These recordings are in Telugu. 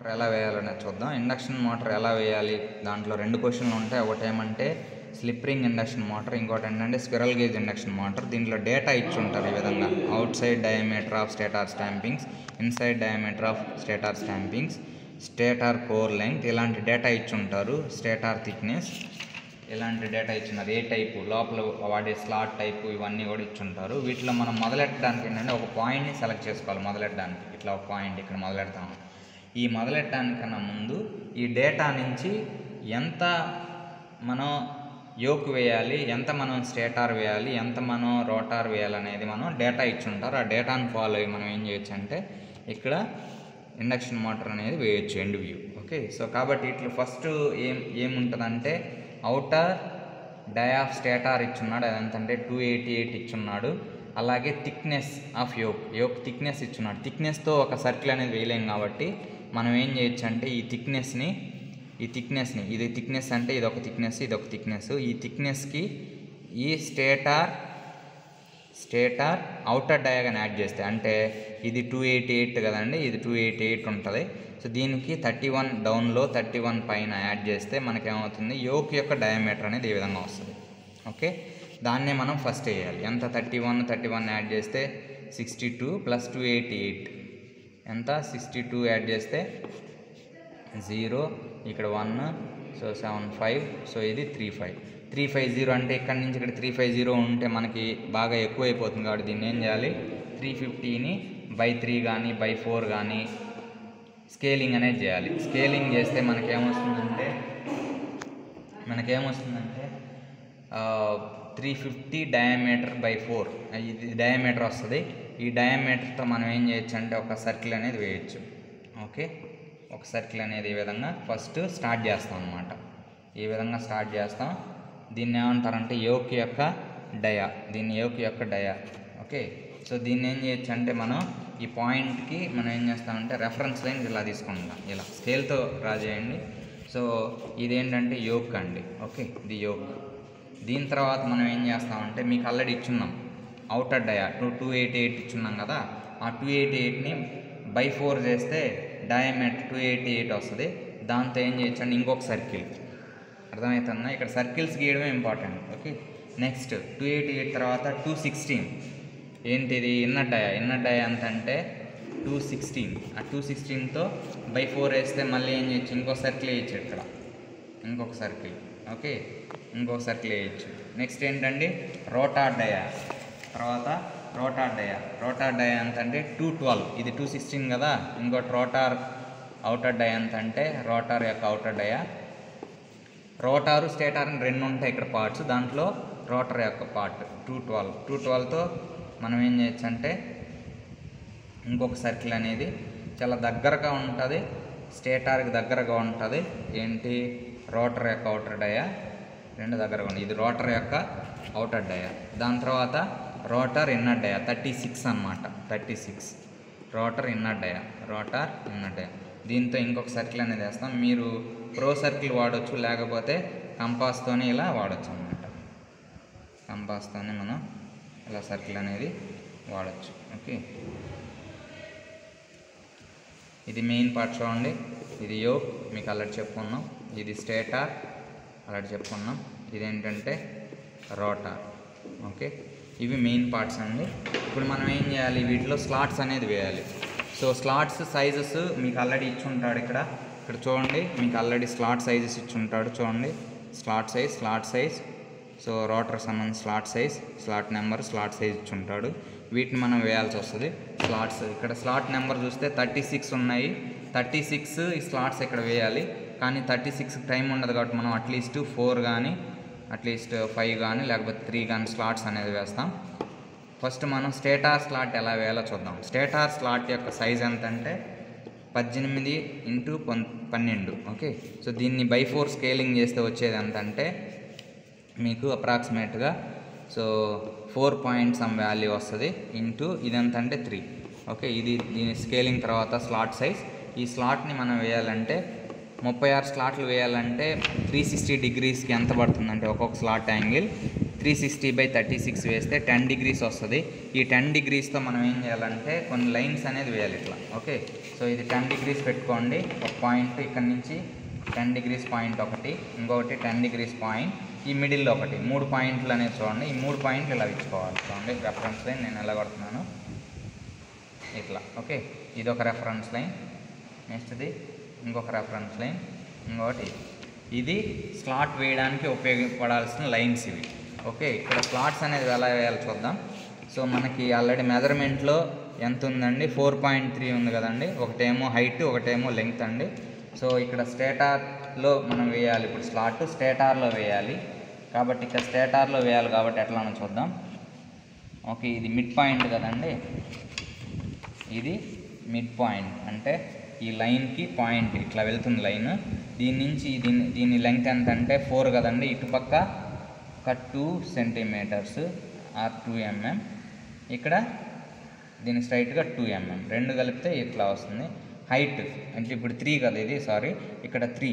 మోటార్ ఎలా వేయాలనే చూద్దాం. ఇండక్షన్ మోటార్ ఎలా వేయాలి? దాంట్లో రెండు క్వశ్చన్లు ఉంటాయి. ఒకటి ఏమంటే స్లిప్ రింగ్ ఇండక్షన్ మోటార్ ఇంకోటి ఏంటంటే స్పిరల్ గేజ్ ఇండక్షన్ మోటార్. దీంట్లో డేటా ఇచ్చి ఉంటారు ఈ విధంగా. Outside diameter of stator stampings inside diameter of stator stampings stator core length ఇలాంటి డేటా ఇచ్చి ఉంటారు. స్టేటార్ థిక్నెస్ ఇలాంటి డేటా ఇచ్చినారు ఏ టైపు లోపల వాడే స్లాట్ టైపు ఇవన్నీ కూడా ఇచ్చుంటారు వీటిలో మనం మొదలెట్టడానికి ఏంటంటే ఒక పాయింట్ని సెలెక్ట్ చేసుకోవాలి మొదలెట్టడానికి. ఇట్లా ఒక పాయింట్ ఇక్కడ మొదలెడతాము. ఈ మొదలెట్టడానికన్నా ముందు ఈ డేటా నుంచి ఎంత మనం యోక్ వేయాలి ఎంత మనం స్టేటార్ వేయాలి ఎంత మనం రోటార్ వేయాలి అనేది మనం డేటా ఇచ్చుంటారు. ఆ డేటాను ఫాలో అయ్యి మనం ఏం చేయొచ్చు అంటే ఇక్కడ ఇండక్షన్ మోటార్ అనేది వేయొచ్చు ఎండ్ వ్యూ. ఓకే? సో కాబట్టి ఇట్లా ఫస్ట్ ఏం ఏముంటుందంటే అవుటర్ డై ఆఫ్ స్టేటార్ ఇచ్చున్నాడు. అదంతంటే టూ ఎయిటీ ఎయిట్ ఇచ్చున్నాడు. అలాగే thickness of yoke. Yoke thickness ఇచ్చున్నాడు. థిక్నెస్తో ఒక సర్కిల్ అనేది వేయలేం కాబట్టి మనం ఏం చేయొచ్చు అంటే ఈ థిక్నెస్ని ఈ థిక్నెస్ని ఇది థిక్నెస్ అంటే ఇది ఒక థిక్నెస్ ఇది ఒక థిక్నెస్. ఈ థిక్నెస్కి ఈ stator stator outer dia again add చేస్తే అంటే ఇది టూ ఎయిటీ ఎయిట్ కదండి ఇది టూ ఎయిటీ ఎయిట్ ఉంటుంది. సో దీనికి థర్టీ వన్ డౌన్లో థర్టీ వన్ పైన యాడ్ చేస్తే మనకేమవుతుంది? యోక్ యొక్క డయామీటర్ అనేది ఈ విధంగా వస్తుంది. ఓకే? దాన్నే మనం ఫస్ట్ వేయాలి ఎంత thirty one thirty one add చేస్తే sixty two plus two eighty eight. ఎంత? సిక్స్టీ టూ యాడ్ చేస్తే జీరో ఇక్కడ one so seven five so ఇది three five. Three five zero అంటే ఇక్కడ నుంచి ఇక్కడ త్రీ ఫైవ్ జీరో ఉంటే మనకి బాగా ఎక్కువ అయిపోతుంది కాబట్టి దీన్ని ఏం చేయాలి? త్రీ ఫిఫ్టీని బై త్రీ కానీ బై ఫోర్ కానీ స్కేలింగ్ అనేది చేయాలి. స్కేలింగ్ చేస్తే మనకేమొస్తుందంటే మనకేమొస్తుందంటే three fifty diameter by four. ఇది డయామీటర్ వస్తుంది. ఈ డయామీటర్తో మనం ఏం చేయొచ్చు అంటే ఒక సర్కిల్ అనేది వేయచ్చు. ఓకే ఒక సర్కిల్ అనేది ఈ విధంగా ఫస్ట్ స్టార్ట్ చేస్తాం అనమాట ఈ విధంగా స్టార్ట్ చేస్తాం. దీన్ని ఏమంటారంటే యోక్ యొక్క డయా దీన్ని యోక్ యొక్క డయా ఓకే సో దీన్ని ఏం చేయొచ్చు అంటే మనం ఈ పాయింట్కి మనం ఏం చేస్తామంటే రెఫరెన్స్ లైన్ ఇలా తీసుకుంటాం. ఇలా స్కేల్తో డ్రా చేయండి. సో ఇదేంటంటే యోక్ అండి. ఓకే ఇది యోక్ దీని తర్వాత మనం ఏం చేస్తామంటే మీకు already ఇచ్చున్నాం. Outer dia two two eighty eight ఇచ్చున్నాం కదా ఆ టూ ఎయిటీ ఎయిట్ని బై ఫోర్ చేస్తే డయామీటర్ టూ ఎయిటీ ఎయిట్ వస్తుంది. దాంతో ఏం చేయొచ్చు ఇంకొక సర్కిల్ అర్థమవుతుందా ఇక్కడ circles గీయడమే important okay next two eighty eight తర్వాత టూ సిక్స్టీన్ ఏంటిది? ఇన్నర్ డయా ఇన్నర్ డయా ఎంత అంటే టూ సిక్స్టీన్ ఆ టూ సిక్స్టీన్తో బై ఫోర్ వేస్తే మళ్ళీ ఏం చేయొచ్చు? ఇంకో సర్కిల్ వేయచ్చు ఇక్కడ. ఇంకొక సర్కిల్ ఓకే ఇంకొక సర్కిల్ వేయచ్చు. నెక్స్ట్ ఏంటండి? రోటార్ డయా తర్వాత రోటార్ డయా రోటార్ డయా ఎంత అంటే టూ ట్వెల్వ్. ఇది టూ సిక్స్టీన్ కదా. ఇంకోటి రోటార్ అవుటర్ డయా ఎంత అంటే రోటార్ యొక్క అవుటర్ డయా. రోటారు స్టేటార్ అని రెండు ఉంటాయి ఇక్కడ పార్ట్స్. దాంట్లో రోటర్ యొక్క పార్ట్ టూ ట్వెల్వ్. టూ ట్వెల్వ్తో మనం ఏం చేయొచ్చు అంటే ఇంకొక సర్కిల్ అనేది చాలా దగ్గరగా ఉంటుంది. స్టేటార్కి దగ్గరగా ఉంటుంది. ఏంటి? రోటర్ యొక్క అవుటర్ డయా. రెండు దగ్గరగా ఉంది. ఇది రోటర్ యొక్క అవుటర్ డయా. దాని తర్వాత rotor inner dia thirty six అనమాట thirty six. Rotor inner dia rotor inner dia దీంతో ఇంకొక సర్కిల్ అనేది వేస్తాం. మీరు ప్రో సర్కిల్ వాడచ్చు లేకపోతే కంపాస్తోనే ఇలా వాడచ్చు అనమాట కంపాస్తోనే మనం ఇలా సర్కిల్ అనేది వాడచ్చు. ఓకే? ఇది మెయిన్ పార్ట్ చూడండి. ఇది యోక్ మీకు అలర్ట్ చెప్పుకున్నాం. ఇది స్టేటార్ అలర్ట్ చెప్పుకున్నాం. ఇదేంటంటే రోటార్. ఓకే? ఇవి మెయిన్ పార్ట్స్ అండి. ఇప్పుడు మనం ఏం చేయాలి? వీటిలో స్లాట్స్ అనేది వేయాలి. సో స్లాట్స్ సైజెస్ మీకు ఆల్రెడీ ఇచ్చుంటాడు ఇక్కడ. ఇక్కడ చూడండి మీకు ఆల్రెడీ స్లాట్ సైజెస్ ఇచ్చుంటాడు చూడండి. Slot size slot size so rotor సంబంధించి slot size slot number slot size ఇచ్చుంటాడు వీటిని మనం వేయాల్సి వస్తుంది. స్లాట్స్ ఇక్కడ స్లాట్ నెంబర్ చూస్తే థర్టీ సిక్స్ ఉన్నాయి. థర్టీ సిక్స్ ఈ స్లాట్స్ ఇక్కడ వేయాలి. కానీ థర్టీ సిక్స్ టైం ఉండదు కాబట్టి మనం అట్లీస్ట్ ఫోర్ కానీ అట్లీస్ట్ ఫైవ్ కానీ లేకపోతే త్రీ కానీ స్లాట్స్ అనేది వేస్తాం. ఫస్ట్ మనం స్టేటార్ స్లాట్ ఎలా వేయాలో చూద్దాం. స్టేటార్ స్లాట్ యొక్క సైజ్ ఎంత అంటే పద్దెనిమిది ఇంటూ పన్ పన్నెండు ఓకే? సో దీన్ని బై ఫోర్ స్కేలింగ్ చేస్తే వచ్చేది ఎంత అంటే మీకు అప్రాక్సిమేట్గా so four point some value వస్తుంది ఇంటూ ఇదంత అంటే త్రీ ఓకే? ఇది దీని స్కేలింగ్ తర్వాత స్లాట్ సైజ్. ఈ స్లాట్ని మనం వేయాలంటే ముప్పై ఆరు స్లాట్లు వేయాలంటే త్రీ సిక్స్టీ డిగ్రీస్కి ఎంత పడుతుందంటే ఒక్కొక్క slot angle three sixty by thirty six వేస్తే టెన్ డిగ్రీస్ వస్తుంది. ఈ టెన్ డిగ్రీస్తో మనం ఏం చేయాలంటే కొన్ని లైన్స్ అనేది వేయాలి ఇట్లా ఓకే? సో ఇది టెన్ డిగ్రీస్ పెట్టుకోండి. ఒక పాయింట్ ఇక్కడ నుంచి టెన్ డిగ్రీస్ పాయింట్ ఒకటి ఇంకొకటి టెన్ డిగ్రీస్ పాయింట్ ఈ మిడిల్లో ఒకటి. మూడు పాయింట్లు అనేది చూడండి. ఈ మూడు పాయింట్లు ఇలా ఇచ్చుకోవాలి. చూడండి రెఫరెన్స్ లైన్ నేను ఎలా కొడుతున్నాను? ఇట్లా ఓకే? ఇది ఒక రెఫరెన్స్ లైన్ నెక్స్ట్ది ఇంకొక రెఫరెన్స్ లైన్ ఇంకొకటి ఇది స్లాట్ వేయడానికి ఉపయోగపడాల్సిన లైన్స్ ఇవి. ఓకే ఇక్కడ స్లాట్స్ అనేది ఎలా వేయాలో చూద్దాం. సో మనకి ఆల్రెడీ మెజర్మెంట్లో ఎంత ఉందండి? ఫోర్ పాయింట్ త్రీ ఉంది కదండి. ఒకటేమో హైట్ ఒకటేమో లెంగ్త్ అండి. సో ఇక్కడ స్టేటార్లో మనం వేయాలి. ఇప్పుడు స్లాట్ స్టేటార్లో వేయాలి. కాబట్టి ఇక్కడ స్టేటార్లో వేయాలి కాబట్టి ఎట్లానో చూద్దాం. ఓకే ఇది మిడ్ పాయింట్ కదండి. ఇది మిడ్ పాయింట్ అంటే ఈ లైన్కి పాయింట్ ఇట్లా వెళ్తుంది లైన్. దీని నుంచి దీని దీని లెంగ్త్ ఎంత అంటే ఫోర్ కదండి. ఇటుపక్క ఒక two centimetres or two mm. ఇక్కడ దీని స్ట్రైట్గా టూ ఎంఎం. రెండు కలిపితే ఇట్లా వస్తుంది. హైట్ అంటే ఇప్పుడు త్రీ కదా ఇది సారీ. ఇక్కడ త్రీ.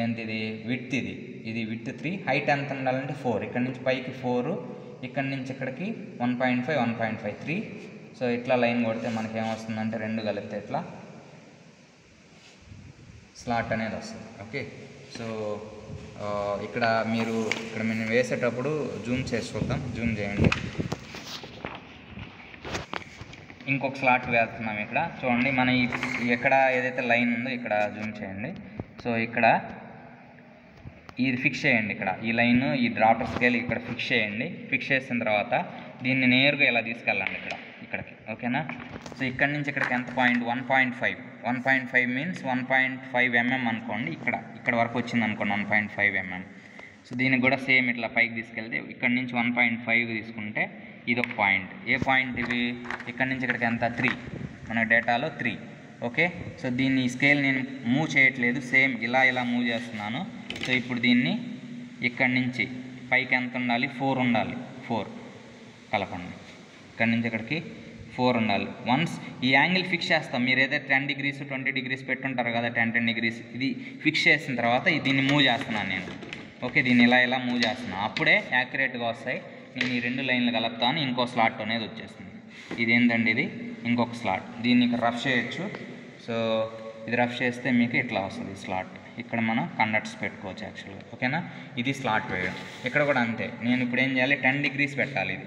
ఏంటిది? విత్ ఇది. ఇది విత్ త్రీ. హైట్ ఎంత ఉండాలంటే ఫోర్. ఇక్కడ నుంచి పైకి ఫోర్. ఇక్కడ నుంచి ఇక్కడికి one point five one point five three. So ఇట్లా లైన్ కొడితే మనకి ఏమొస్తుందంటే రెండు కలిపితే ఇట్లా స్లాట్ అనేది వస్తుంది. ఓకే సో uh, ఇక్కడ మీరు ఇక్కడ మేము వేసేటప్పుడు జూమ్ చేసి చూద్దాం. జూమ్ చేయండి. ఇంకొక స్లాట్ వేస్తున్నాం ఇక్కడ. చూడండి మన ఈ ఎక్కడ ఏదైతే లైన్ ఉందో ఇక్కడ జూమ్ చేయండి. సో ఇక్కడ ఇది ఫిక్స్ చేయండి ఇక్కడ. ఈ లైన్ ఈ డ్రాటర్ స్కేల్ ఇక్కడ ఫిక్స్ చేయండి. ఫిక్స్ చేసిన తర్వాత దీన్ని నేరుగా ఇలా తీసుకెళ్ళండి ఇక్కడ ఇక్కడికి. ఓకేనా సో ఇక్కడ నుంచి ఇక్కడికి ఎంత? Point one point five one point five means one point five mm అనుకోండి ఇక్కడ ఇక్కడ వరకు వచ్చింది అనుకోండి one point five mm so దీనికి కూడా సేమ్ ఇట్లా పైకి తీసుకెళ్తే ఇక్కడ నుంచి వన్ పాయింట్ ఫైవ్ తీసుకుంటే ఇది ఒక పాయింట్ ఏ పాయింట్ ఇది? ఇక్కడ నుంచి ఇక్కడికి ఎంత? త్రీ మన డేటాలో త్రీ ఓకే సో దీన్ని స్కేల్ నేను మూవ్ చేయట్లేదు సేమ్ ఇలా ఇలా మూవ్ చేస్తున్నాను. సో ఇప్పుడు దీన్ని ఇక్కడి నుంచి పైకి ఎంత ఉండాలి? ఫోర్ ఉండాలి. ఫోర్ కలపండి. ఇక్కడి నుంచి ఇక్కడికి ఫోర్ ఉండాలి. వన్స్ ఈ యాంగిల్ ఫిక్స్ చేస్తాం. మీరు ఏదైతే టెన్ డిగ్రీస్ ట్వంటీ డిగ్రీస్ పెట్టుంటారు కదా టెన్ టెన్ డిగ్రీస్ ఇది ఫిక్స్ చేసిన తర్వాత దీన్ని మూవ్ చేస్తున్నాను నేను. ఓకే దీన్ని ఇలా ఇలా మూవ్ చేస్తున్నాను. అప్పుడే యాక్యురేట్గా వస్తాయి. నేను ఈ రెండు లైన్లు కలుపుతాను. ఇంకో స్లాట్ అనేది వచ్చేస్తుంది. ఇది ఏంటండి ఇది? ఇంకొక స్లాట్. దీన్ని ఇక్కడ రఫ్ చేయొచ్చు. సో ఇది రఫ్ చేస్తే మీకు ఇట్లా వస్తుంది స్లాట్. ఇక్కడ మనం కండక్ట్స్ పెట్టుకోవచ్చు యాక్చువల్గా. ఓకేనా? ఇది స్లాట్ వేయడం. ఇక్కడ కూడా అంతే. నేను ఇప్పుడు ఏం చేయాలి? టెన్ డిగ్రీస్ పెట్టాలి ఇది.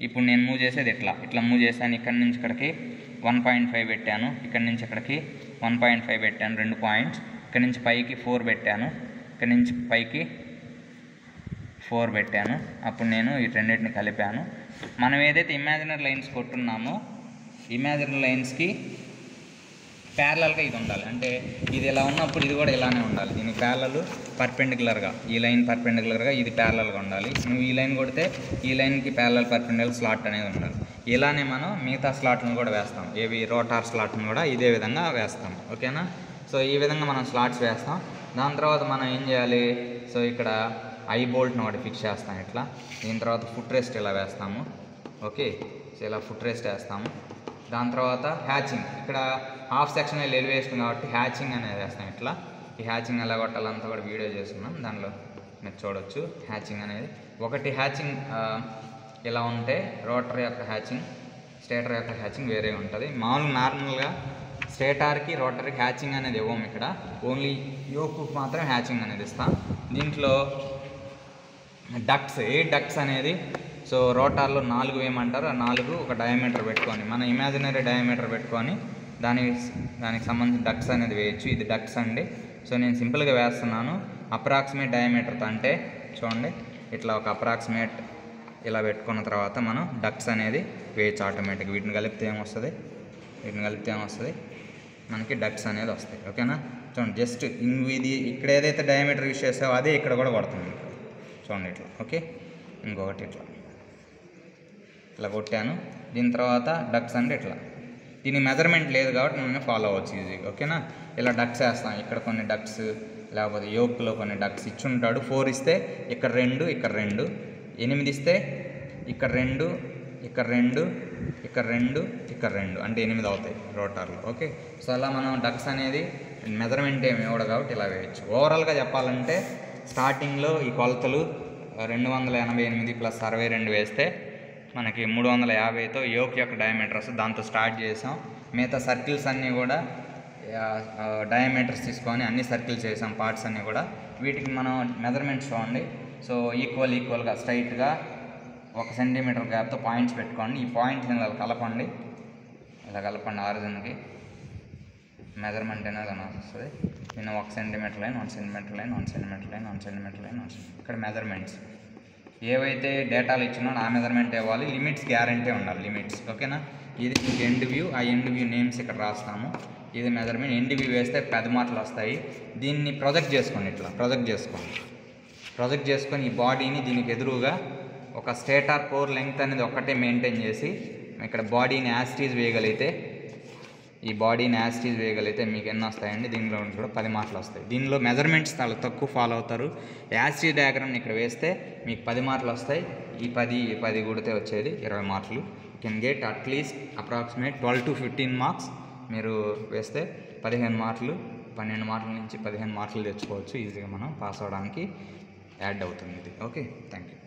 ఇప్పుడు నేను మూవ్ చేసేది ఇట్లా ఇట్లా మూవ్ చేశాను ఇక్కడ నుంచి ఇక్కడికి వన్ పాయింట్ ఫైవ్ పెట్టాను ఇక్కడ నుంచి ఇక్కడికి వన్ పాయింట్ ఫైవ్ పెట్టాను రెండు పాయింట్స్ ఇక్కడ నుంచి పైకి ఫోర్ పెట్టాను ఇక్కడ నుంచి పైకి ఫోర్ పెట్టాను అప్పుడు నేను ఈ రెండింటిని కలిపాను. మనం ఏదైతే ఇమాజినరీ లైన్స్ కొట్టున్నామో ఇమాజినరీ లైన్స్కి ప్యారలల్గా ఇది ఉండాలి. అంటే ఇది ఇలా ఉన్నప్పుడు ఇది కూడా ఇలానే ఉండాలి. దీనికి ప్యారలల్ పర్పెండికులర్గా ఈ లైన్ పర్పెండికులర్గా ఇది ప్యారలల్గా ఉండాలి. నువ్వు ఈ లైన్ కొడితే ఈ లైన్కి ప్యారలల్ పర్పెండికులర్ స్లాట్ అనేది ఉండాలి. ఇలానే మనం మిగతా స్లాట్లను కూడా వేస్తాం. ఏవి రోటార్ స్లాట్ను కూడా ఇదే విధంగా వేస్తాం. ఓకేనా? సో ఈ విధంగా మనం స్లాట్స్ వేస్తాం. దాని తర్వాత మనం ఏం చేయాలి? సో ఇక్కడ ఐ బోల్ట్ను ఒకటి ఫిక్స్ చేస్తాం ఇట్లా. దీని తర్వాత ఫుట్ రెస్ట్ ఇలా వేస్తాము. ఓకే? సో ఇలా ఫుట్ రెస్ట్ వేస్తాము. దాని తర్వాత హ్యాచింగ్. ఇక్కడ హాఫ్ సెక్షన్ ఎలివేషన్ కాబట్టి హ్యాచింగ్ అనేది వేస్తాం ఇట్లా. ఈ హ్యాచింగ్ ఎలా కొట్టాలంతా కూడా వీడియో చేస్తున్నాం. దానిలో మీరు చూడొచ్చు. హ్యాచింగ్ అనేది ఒకటి హ్యాచింగ్ ఇలా ఉంటే రోటర్ యొక్క హ్యాచింగ్ స్టేటర్ యొక్క హ్యాచింగ్ వేరే ఉంటుంది. మామూలుగా నార్మల్గా స్టేటార్కి రోటర్కి హ్యాచింగ్ అనేది ఇవ్వము ఇక్కడ. ఓన్లీ యోకు మాత్రం హ్యాచింగ్ అనేది ఇస్తాం. దీంట్లో డక్స్ ఏ డక్స్ అనేది సో రోటార్లో నాలుగు ఏమంటారు ఆ నాలుగు ఒక డయామీటర్ పెట్టుకొని మన ఇమాజినరీ డయామీటర్ పెట్టుకొని దానికి దానికి సంబంధించిన డక్స్ అనేది వేయచ్చు. ఇది డక్స్ అండి. సో నేను సింపుల్గా వేస్తున్నాను. అప్రాక్సిమేట్ డయామీటర్తో అంటే చూడండి. ఇట్లా ఒక అప్రాక్సిమేట్ ఇలా పెట్టుకున్న తర్వాత మనం డక్స్ అనేది వేయచ్చు ఆటోమేటిక్ వీటిని కలిపితే ఏమొస్తుంది? వీటిని కలిపితే ఏమొస్తుంది? మనకి డక్స్ అనేది వస్తాయి. ఓకేనా చూడండి జస్ట్ ఇది ఇక్కడ ఏదైతే డయామీటర్ యూస్ చేసావో అదే ఇక్కడ కూడా కొడుతుంది చూడండి ఇట్లా. ఓకే ఇంకొకటి ఇట్లా. ఇట్లా కొట్టాను. దీని తర్వాత డక్స్ అంటే ఇట్లా. దీని మెజర్మెంట్ లేదు కాబట్టి నేను ఫాలో అవ్వచ్చు ఈజీగా ఓకేనా ఇలా డక్స్ వేస్తాం. ఇక్కడ కొన్ని డక్స్ లేకపోతే యోక్లో కొన్ని డక్స్ ఇచ్చి ఉంటాడు. ఫోర్ ఇస్తే ఇక్కడ రెండు ఇక్కడ రెండు. ఎనిమిది ఇస్తే ఇక్కడ రెండు ఇక్కడ రెండు ఇక్కడ రెండు ఇక్కడ రెండు. అంటే ఎనిమిది అవుతాయి రోటర్లు ఓకే సో అలా మనం డక్స్ అనేది మెజర్మెంట్ ఏమి ఇవ్వడు కాబట్టి ఇలా వేయచ్చు. ఓవరాల్గా చెప్పాలంటే స్టార్టింగ్లో ఈ కొలతలు రెండు వందల ఎనభై ఎనిమిది ప్లస్ అరవై రెండు వేస్తే మనకి మూడు వందల యాభైతో యోక్ యొక్క డయామీటర్స్ దాంతో స్టార్ట్ చేసాం. మిగతా సర్కిల్స్ అన్నీ కూడా డయామీటర్స్ తీసుకొని అన్ని సర్కిల్స్ చేసాం పార్ట్స్ అన్నీ కూడా. వీటికి మనం మెజర్మెంట్స్ చూడండి. సో ఈక్వల్ ఈక్వల్గా స్ట్రైట్గా ఒక సెంటీమీటర్ గ్యాప్తో పాయింట్స్ పెట్టుకోండి. ఈ పాయింట్స్ ఇలా కలపండి. ఇలా కలపండి ఆరిజిన్కి. మెజర్మెంట్ అనేది అని వస్తుంది. నేను ఒక centimetre line one centimetre line one centimetre line one centimetre line one ఇక్కడ మెజర్మెంట్స్. ఏవైతే డేటాలు ఇచ్చినా ఆ మెజర్మెంట్ ఇవ్వాలి లిమిట్స్ గ్యారంటీ ఉండాలి లిమిట్స్. ఓకేనా? ఇది మీకు ఎండ్ వ్యూ ఆ ఎండ్ వ్యూ నేమ్స్ ఇక్కడ రాస్తాము. ఇది మెజర్మెంట్. ఎండ్ వ్యూ వేస్తే పెద్ద మాటలు వస్తాయి. దీన్ని ప్రొజెక్ట్ చేసుకోండి ఇట్లా. ప్రొజెక్ట్ చేసుకోండి. ప్రొజెక్ట్ చేసుకొని ఈ బాడీని దీనికి ఎదురుగా ఒక స్టేటార్ కోర్ లెంగ్త్ అనేది ఒక్కటే మెయింటైన్ చేసి ఇక్కడ బాడీని యాస్టీజ్ వేయగలిగితే ఈ బాడీని యాస్టీజ్ వేయగలిగితే మీకు ఎన్ని వస్తాయండి. దీనిలో కూడా పది మార్కులు వస్తాయి. దీనిలో మెజర్మెంట్స్ చాలా తక్కువ ఫాలో అవుతారు. యాస్టీజ్ డయాగ్రామ్ని ఇక్కడ వేస్తే మీకు పది మార్కులు వస్తాయి. ఈ పది ఈ పది కూడితే వచ్చేది ఇరవై మార్కులు. Can get at least approximate twelve to fifteen marks మీరు వేస్తే పదిహేను మార్కులు పన్నెండు మార్కుల నుంచి పదిహేను మార్కులు తెచ్చుకోవచ్చు. ఈజీగా మనం పాస్ అవ్వడానికి యాడ్ అవుతుంది ఇది. Okay thank you